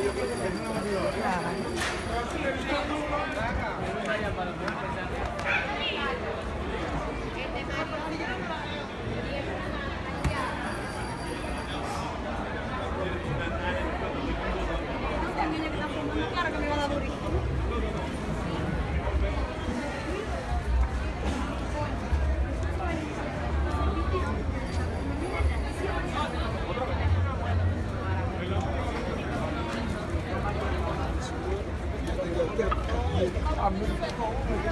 Que I'm